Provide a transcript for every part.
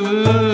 Ooh.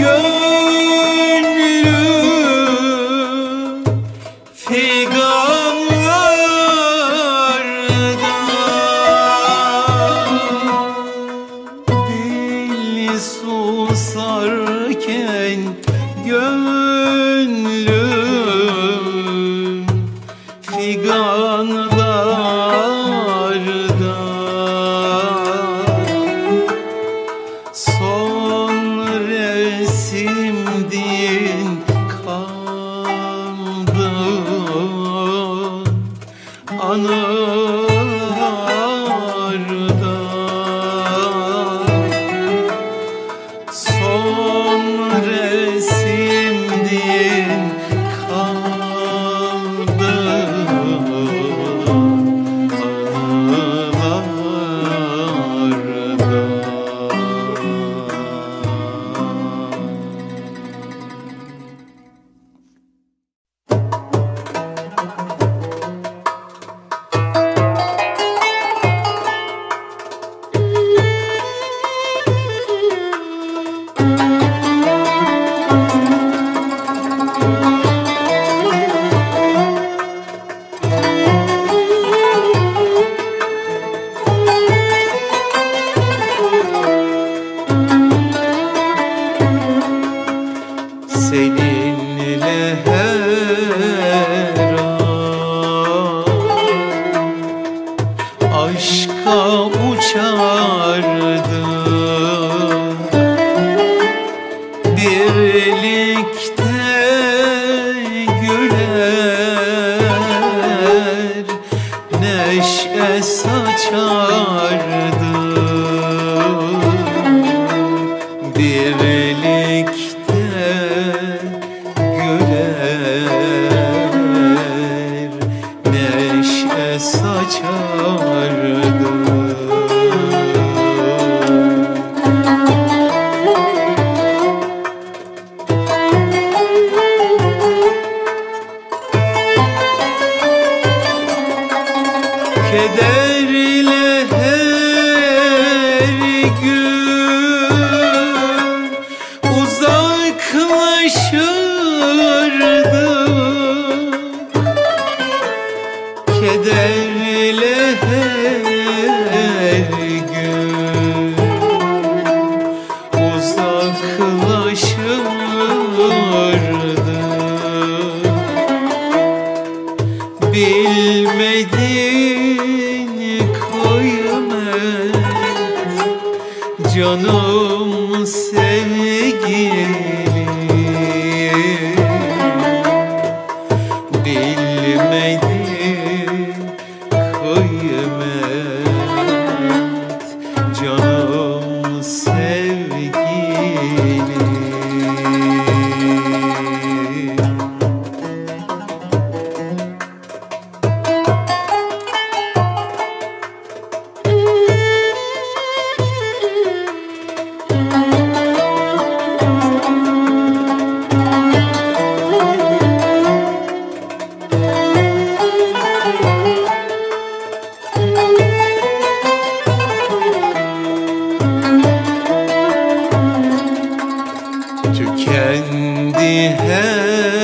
Gönlüm Neşe saçardım Tükendi her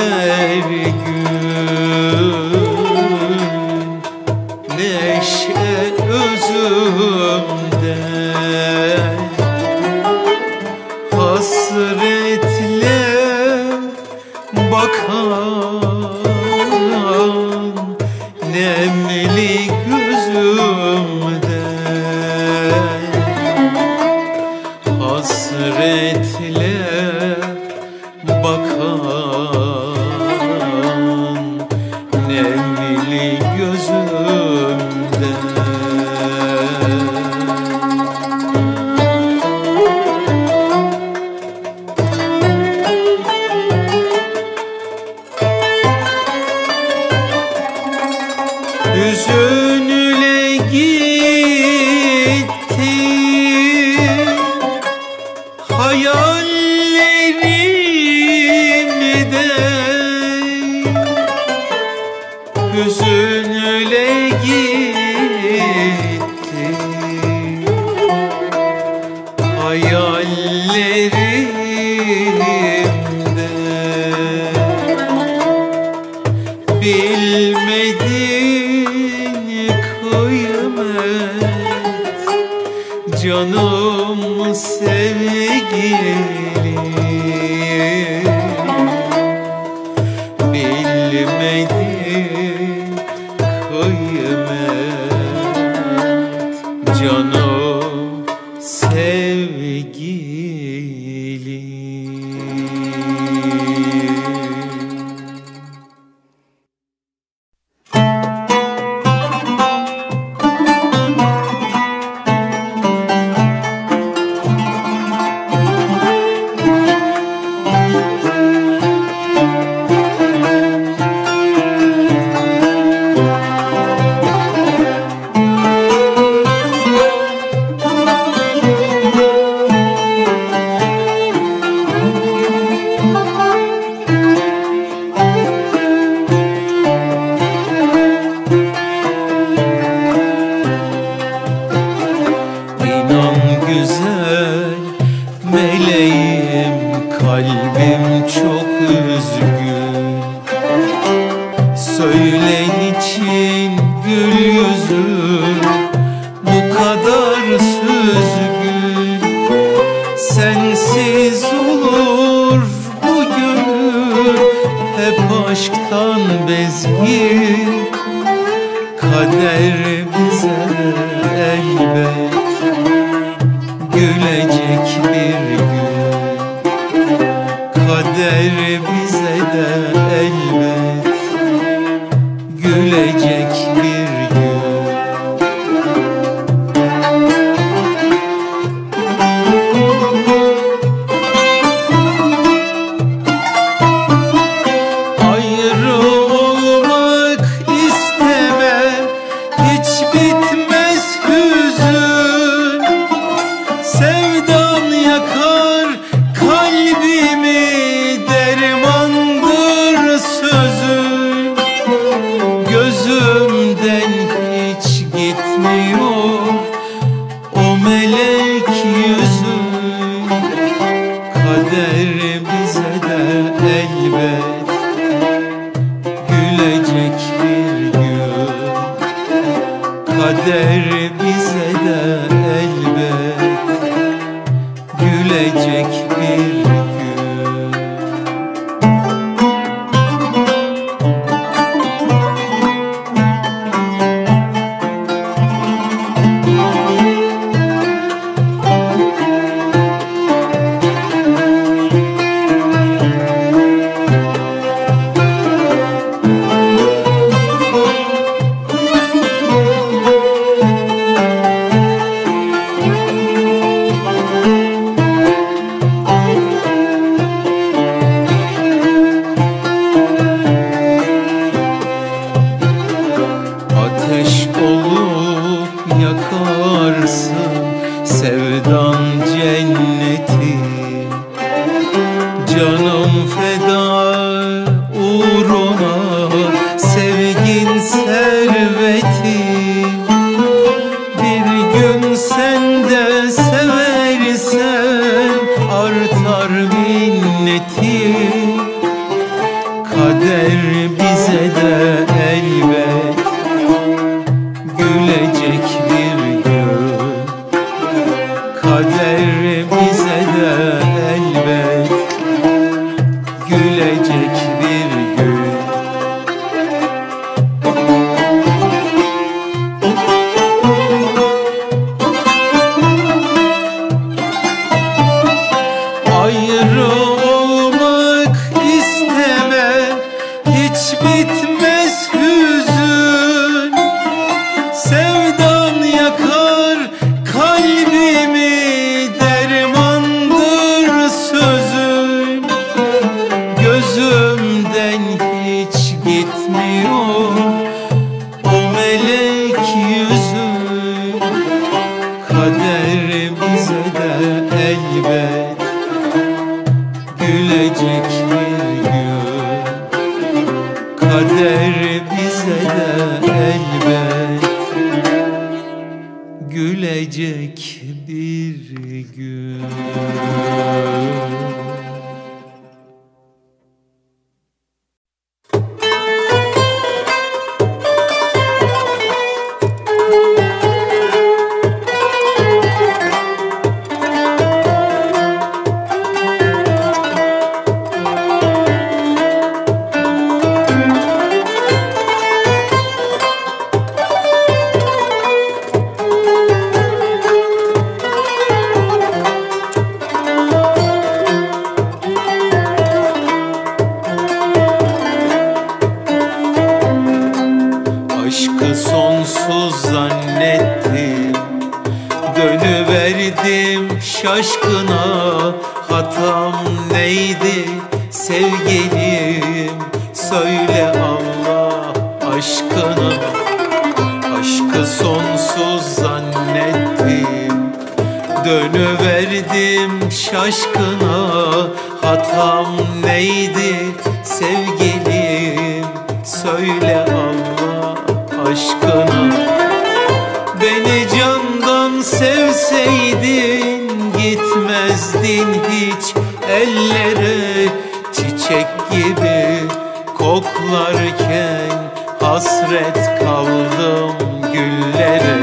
Hasret kaldım güllere.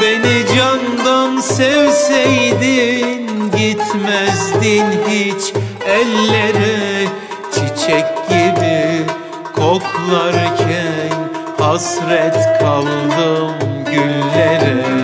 Beni candan sevseydin Gitmezdin hiç ellere. Çiçek gibi koklarken Hasret kaldım güllere.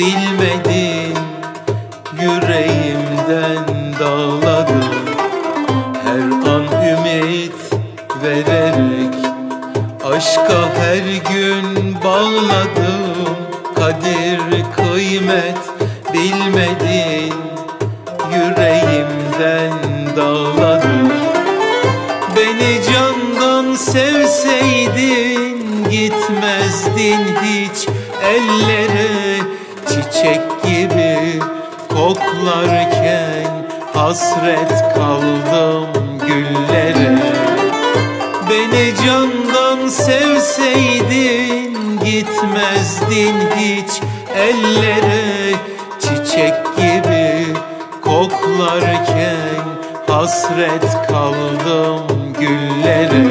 bilmek Hasret kaldım güllere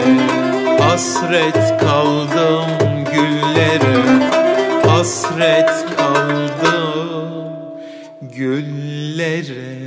Hasret kaldım güllere Hasret kaldım güllere.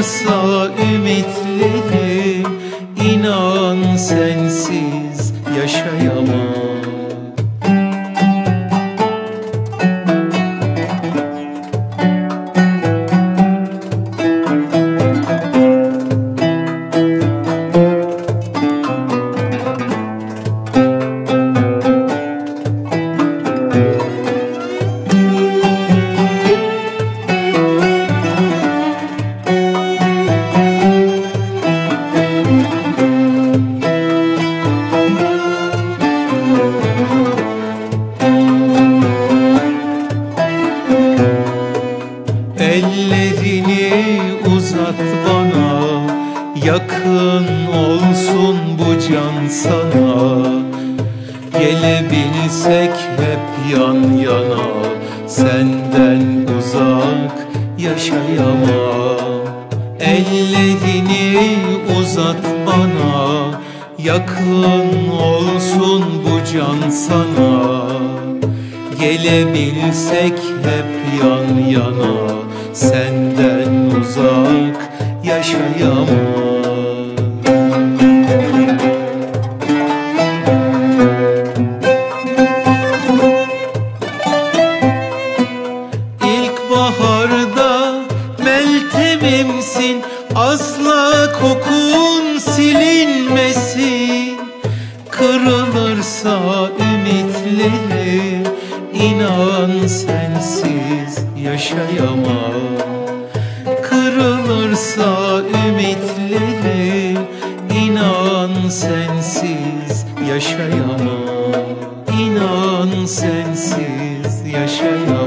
Kırılırsa ümitlerim inan sensiz yaşayamam sensiz yaşayamam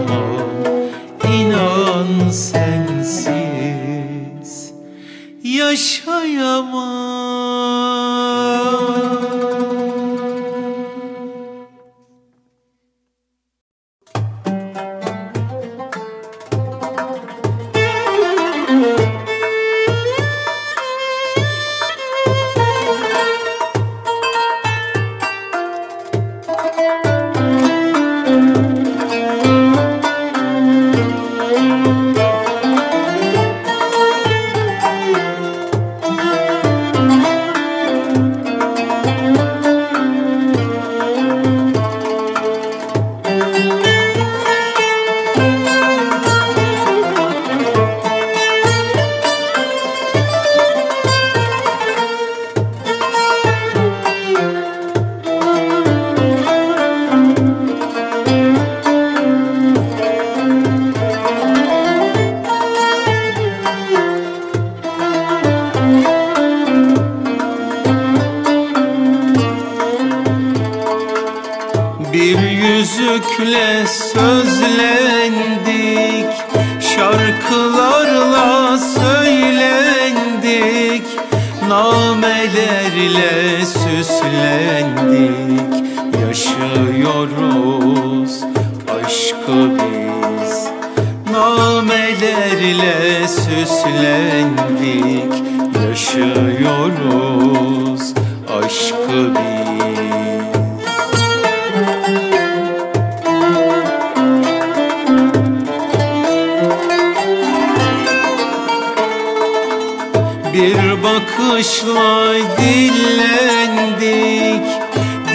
Bir bakışla dillendik.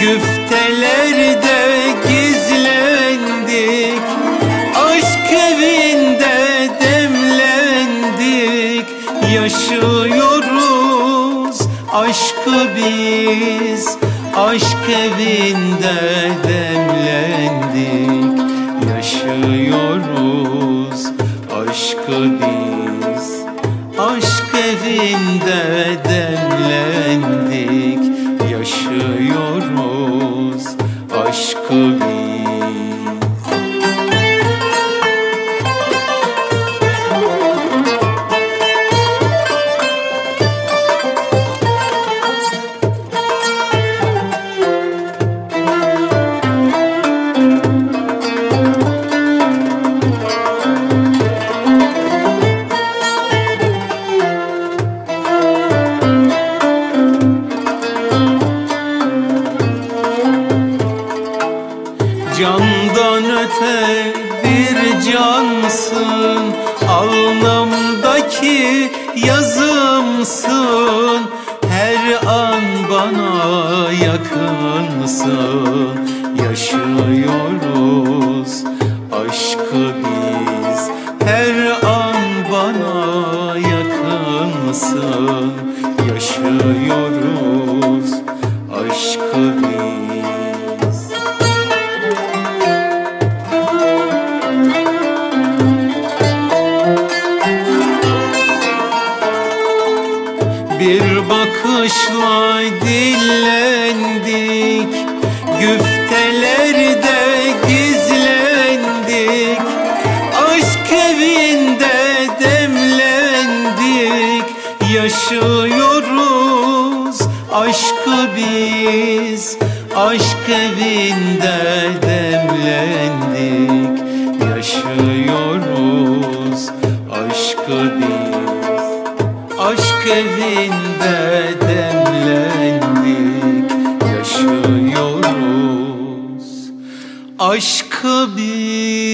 Güftelerde gizlendik. Aşk evinde demlendik. Yaşıyoruz aşkı biz. Aşk evinde demlendik. Yaşıyoruz aşkı biz. Aşk evinde demlendik Yaşıyoruz aşkı biz. Aşk evinde demlendik Yaşıyoruz aşkı biz.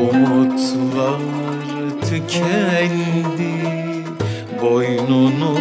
Umutlar tükendi Boynunu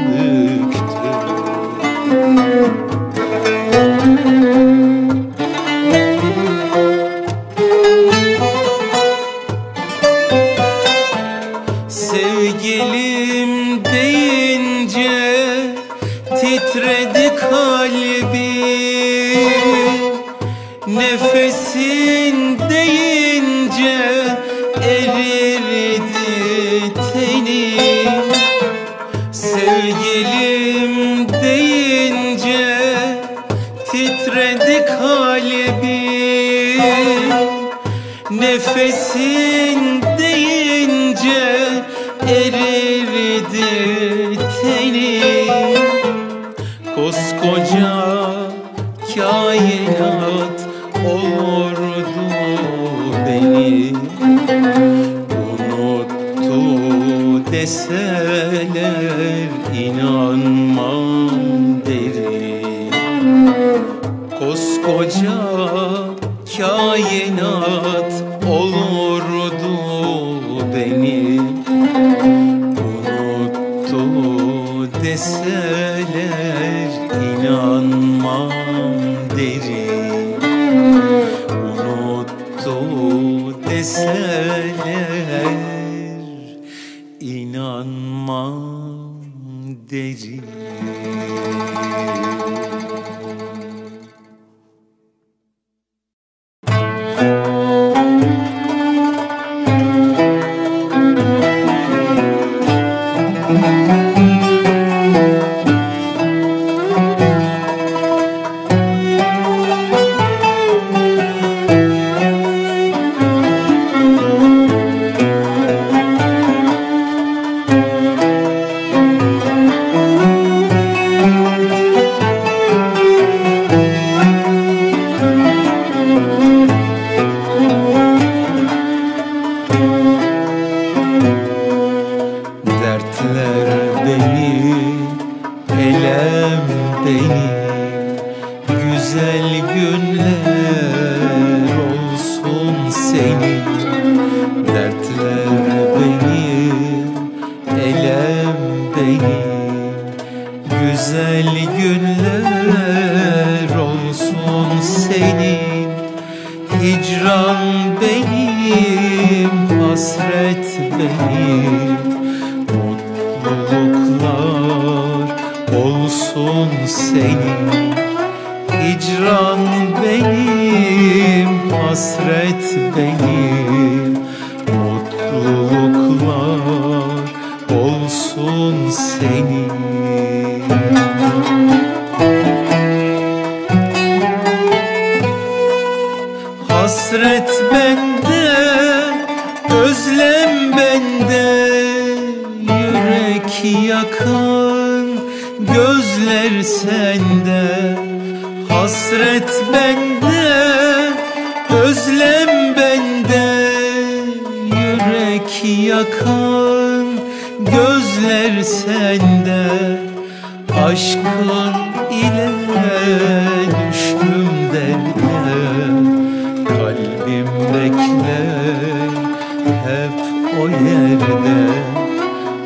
hep o yerde.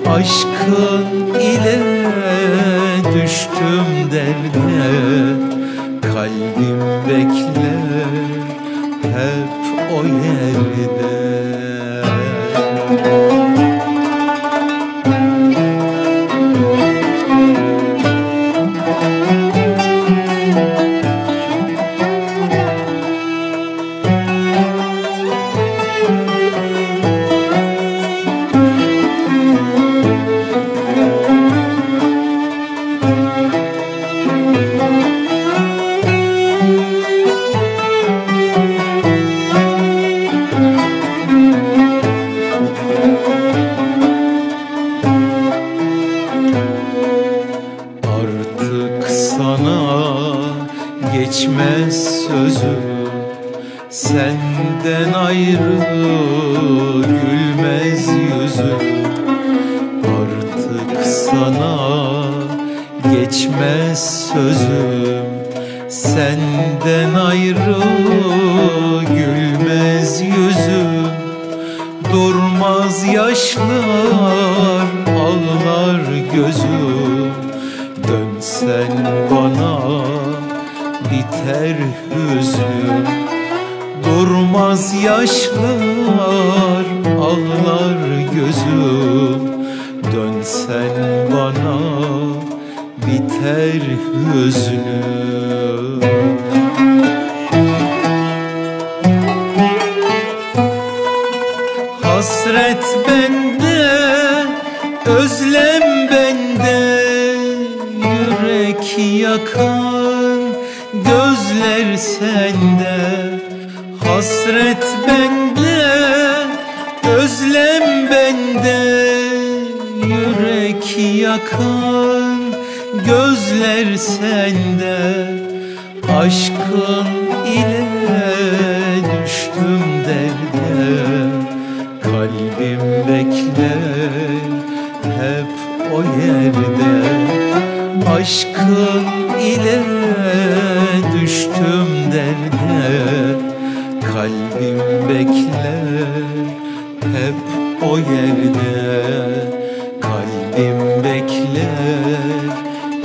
Aşkın ile düştüm derde. Kalbim bekler hep o yerde. Eller sende Hasret bende Özlem bende. Yürek yakan Gözler sende Aşkın ile düştüm derde. Kalbim bekler hep o yerde Aşkın ile düştüm derde Kalbim bekler hep o yerde. Kalbim bekler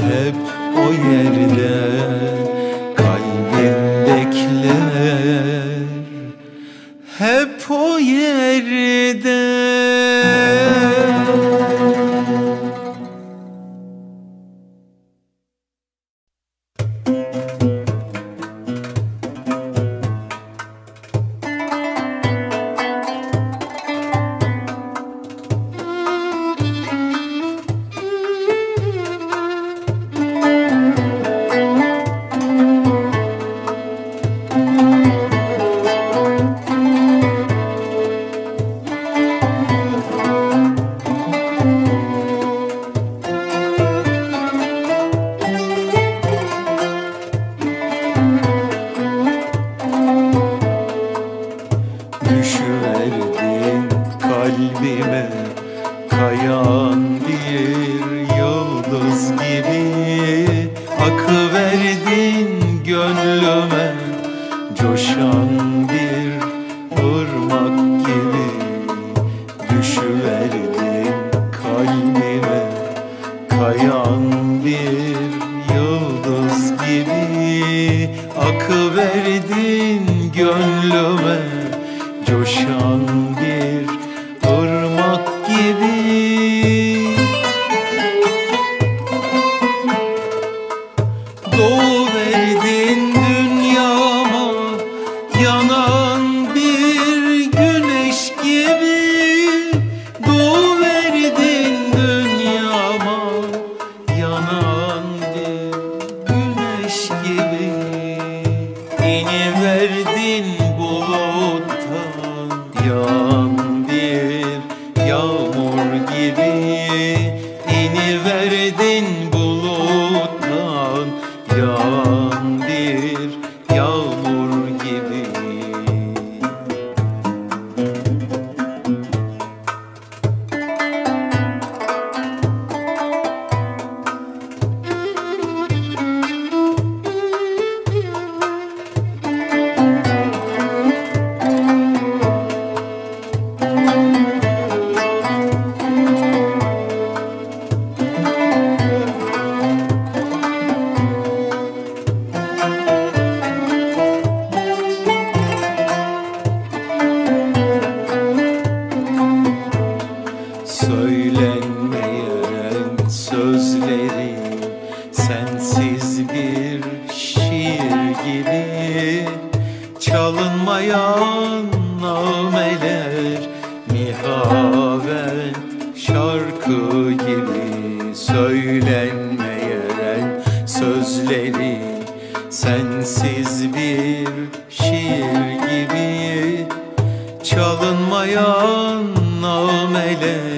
hep o yerde. Kalbim bekler hep o yerde Kayan bir yıldız gibi Akıverdin gönlüme şiir gibi Çalınmayan nameler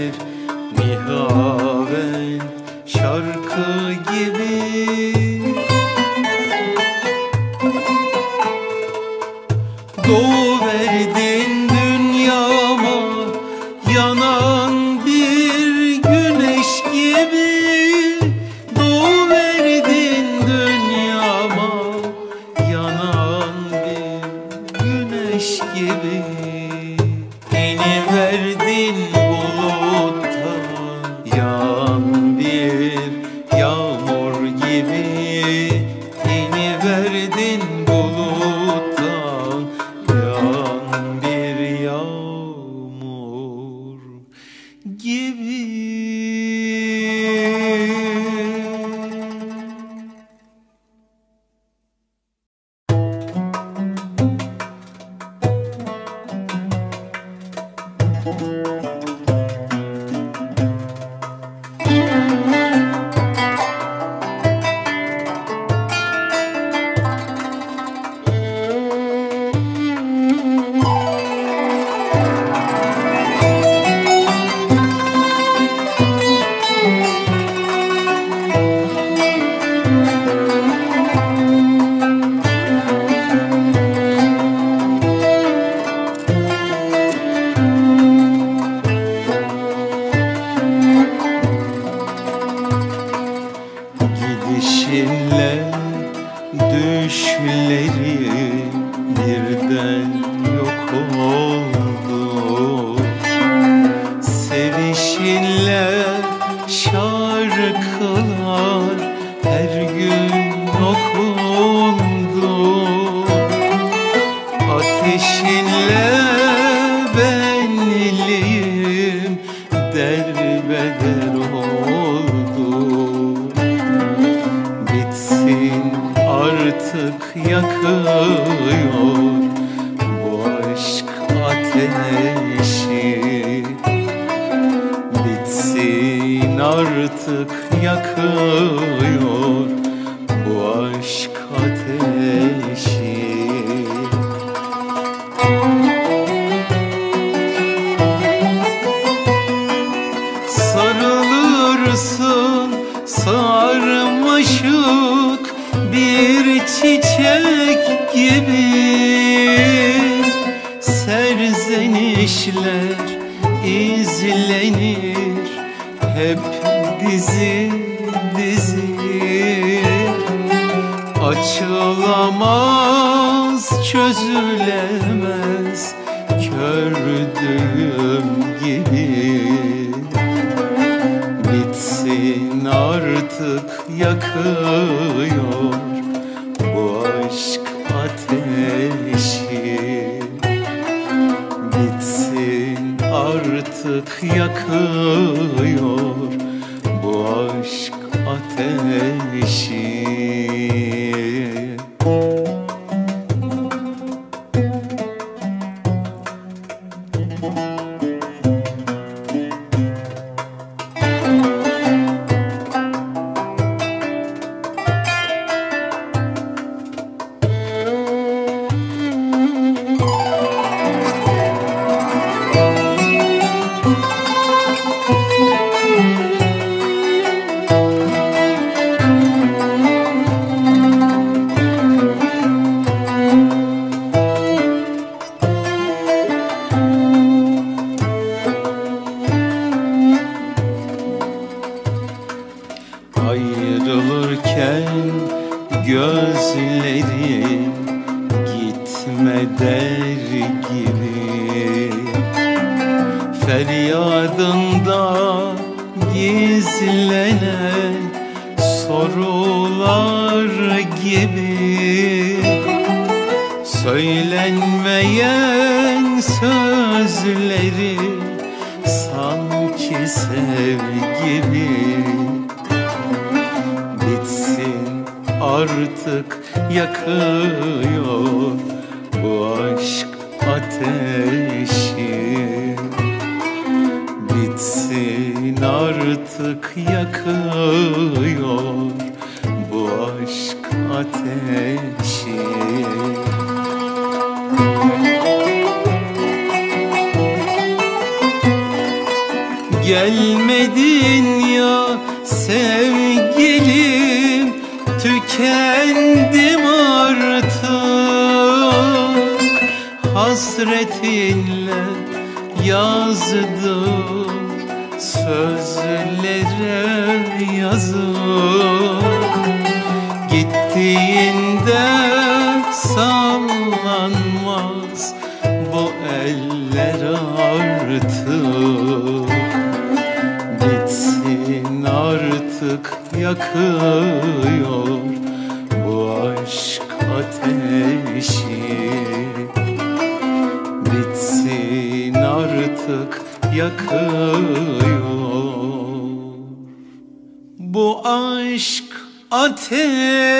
şarkılar her gün. Artık yakıyor. Bu aşk ateşi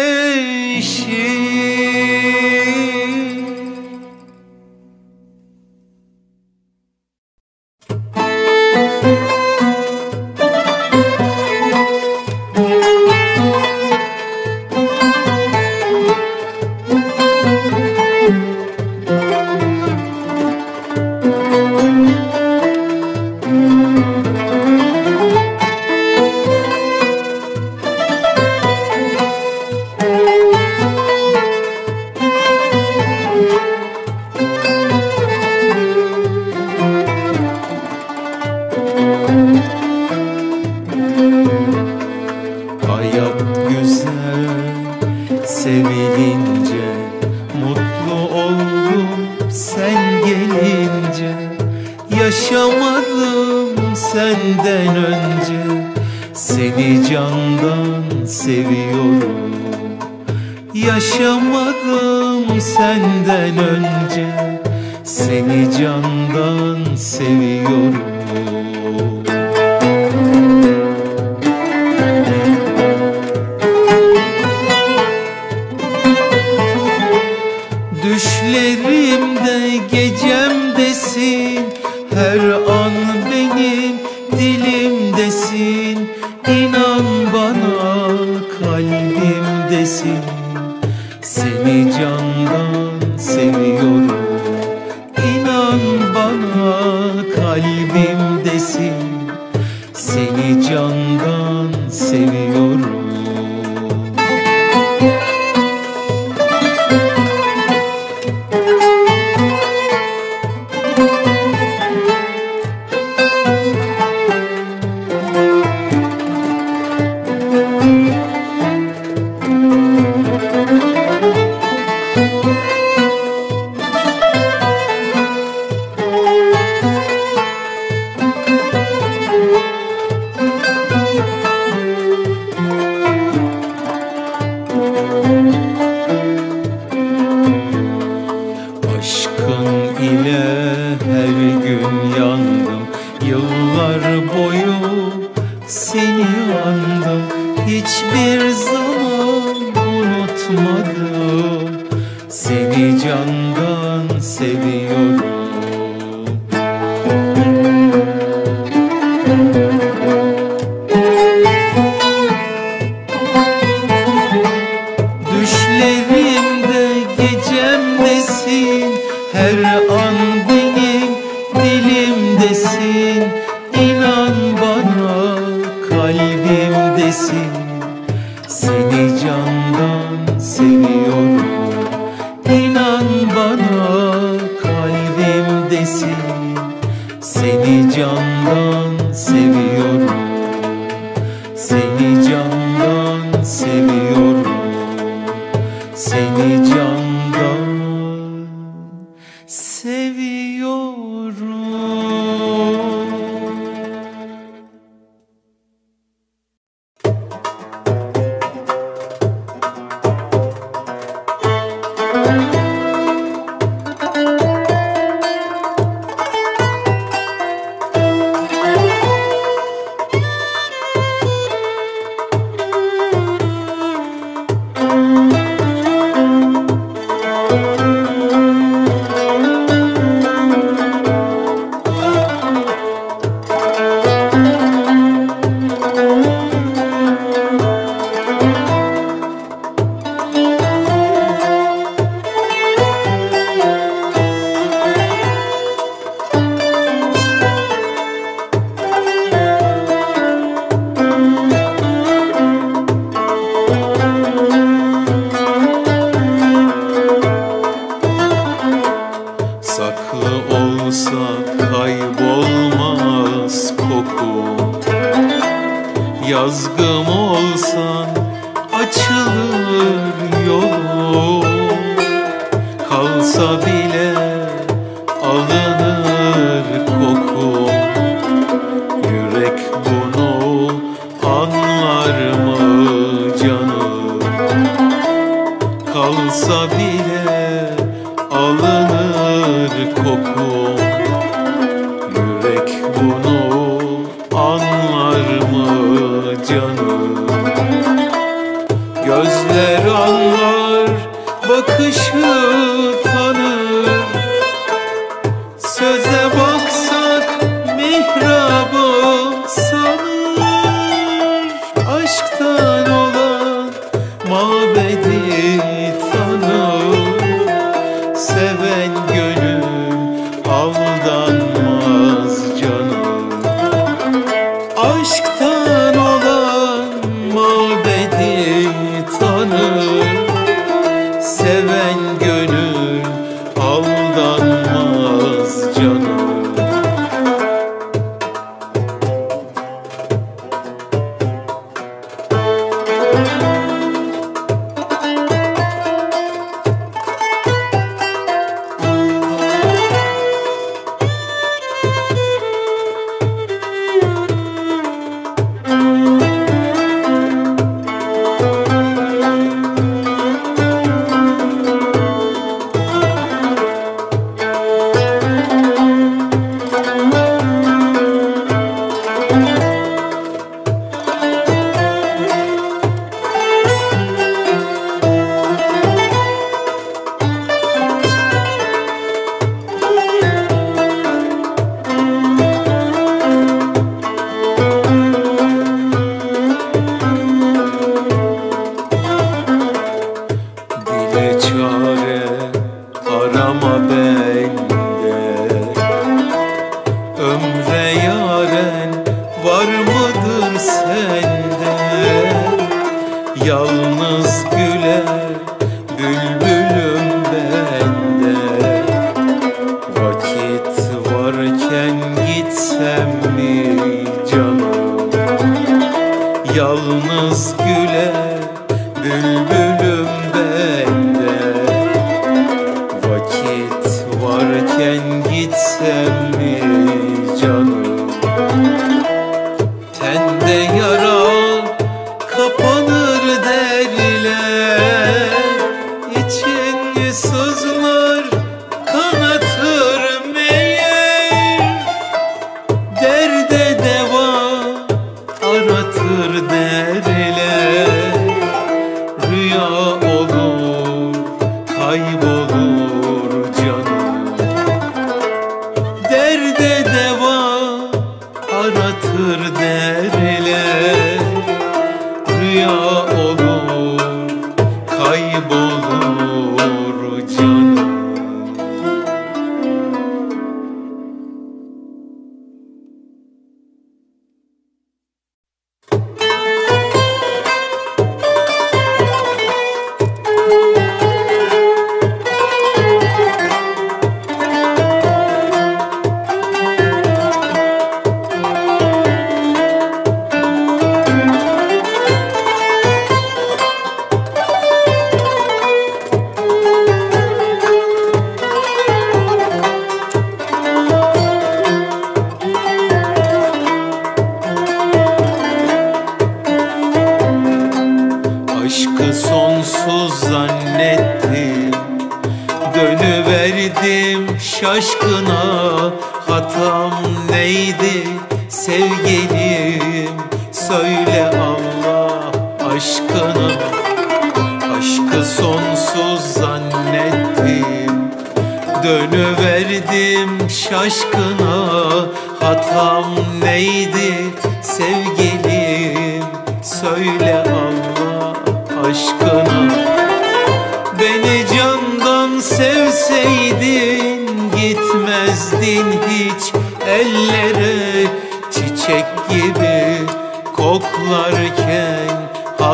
the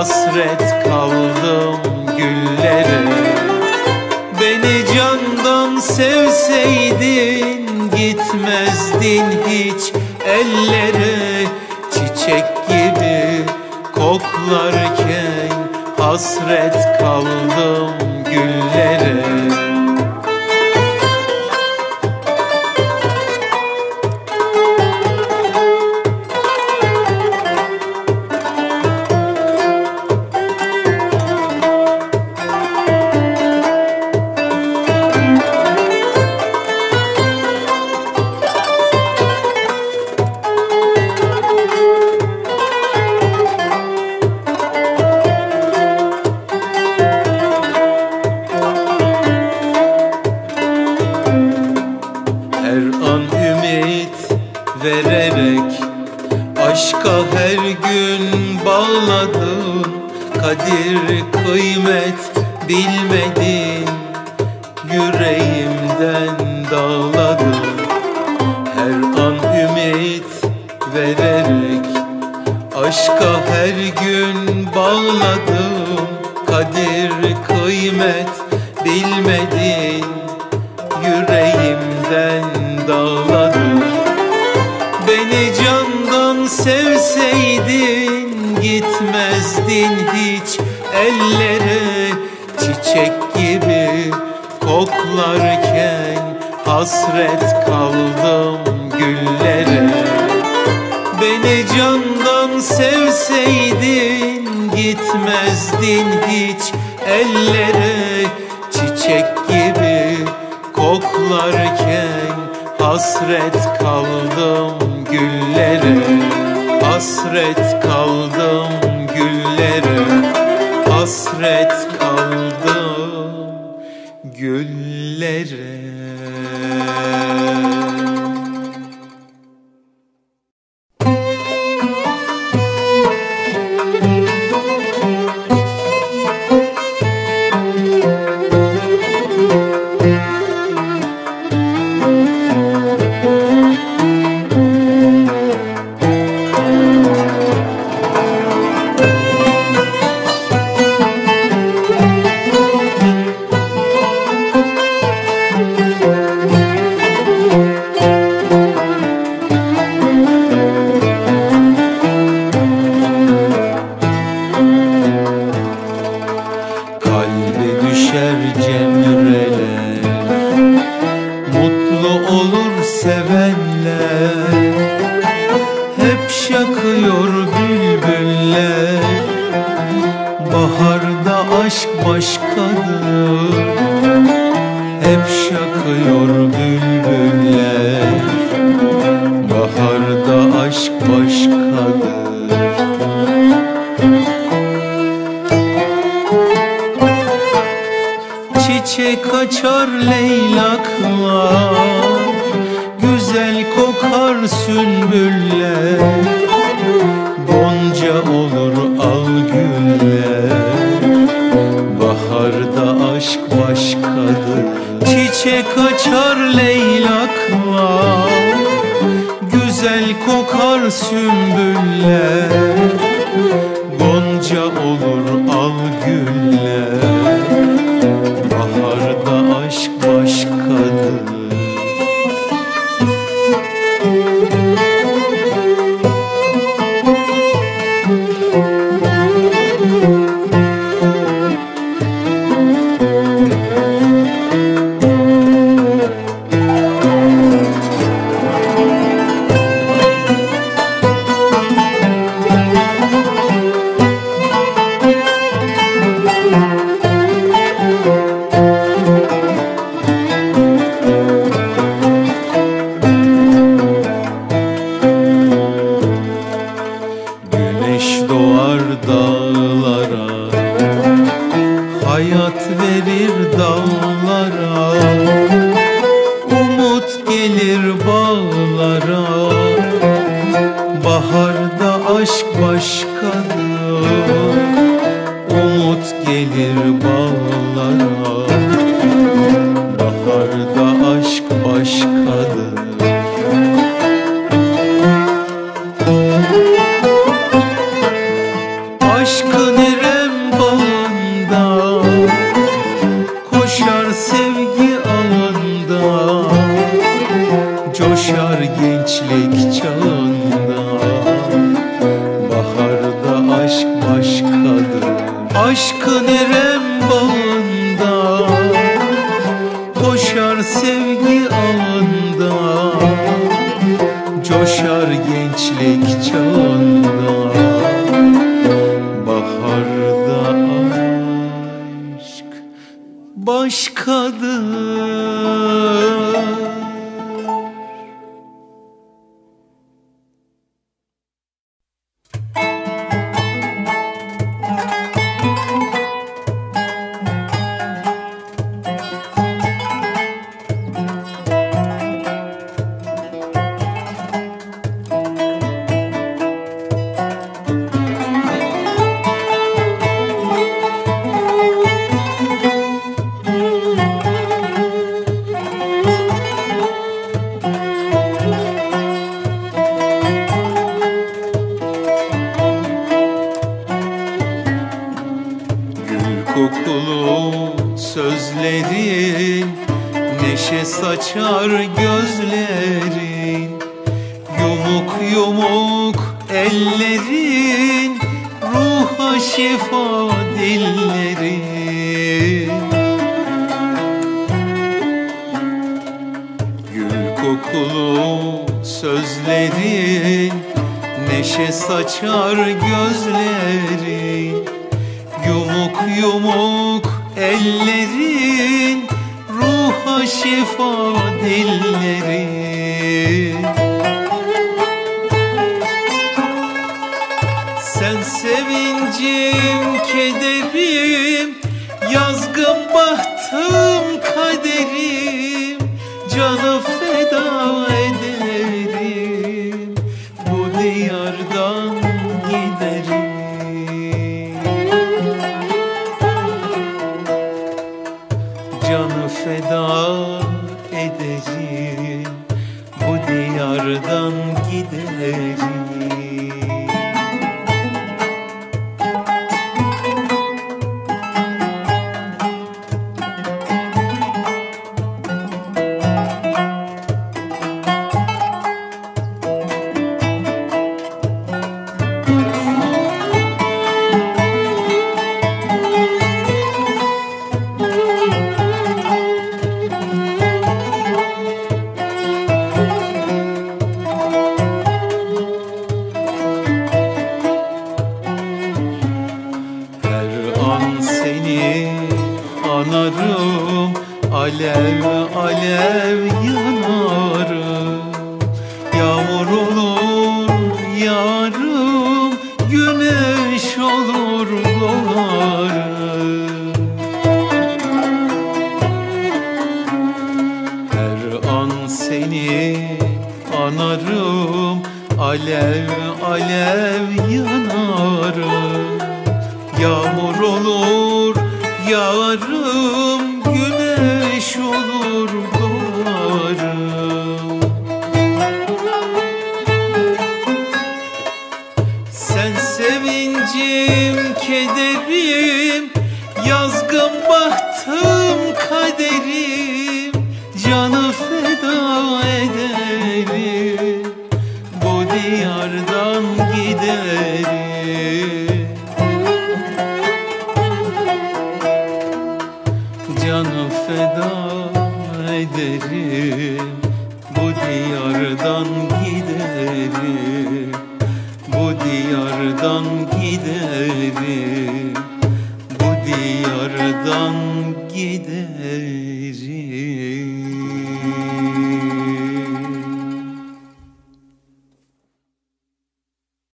Hasret kaldım güllere. Beni candan sevseydin Gitmezdin hiç ellere. Çiçek gibi koklarken Hasret kaldım güllere. Hasret kaldım güllere Hasret kaldım güllere Hasret kaldım güllere.